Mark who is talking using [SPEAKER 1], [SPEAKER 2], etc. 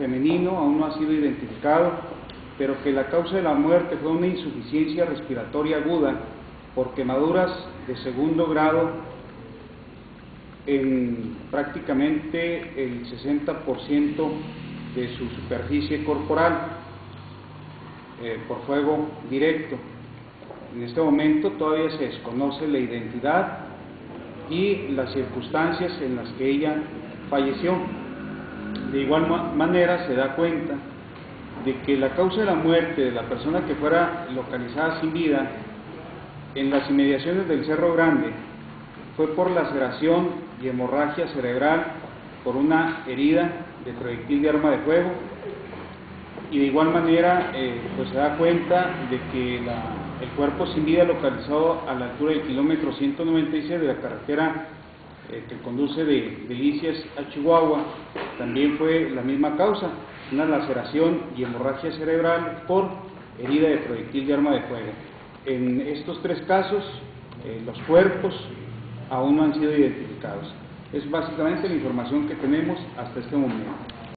[SPEAKER 1] femenino aún no ha sido identificado, pero que la causa de la muerte fue una insuficiencia respiratoria aguda por quemaduras de segundo grado en prácticamente el 60% de su superficie corporal eh, por fuego directo. En este momento todavía se desconoce la identidad y las circunstancias en las que ella falleció. De igual manera se da cuenta de que la causa de la muerte de la persona que fuera localizada sin vida en las inmediaciones del Cerro Grande fue por laceración y hemorragia cerebral por una herida de proyectil de arma de fuego y de igual manera eh, pues se da cuenta de que el cuerpo sin vida localizado a la altura del kilómetro 196 de la carretera eh, que conduce de Delicias a Chihuahua también fue la misma causa, una laceración y hemorragia cerebral por herida de proyectil de arma de fuego. En estos tres casos, eh, los cuerpos aún no han sido identificados. Es básicamente la información que tenemos hasta este momento.